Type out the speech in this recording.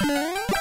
Música